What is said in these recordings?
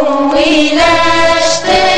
أمي لا اشتكي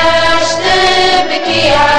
Happy Happy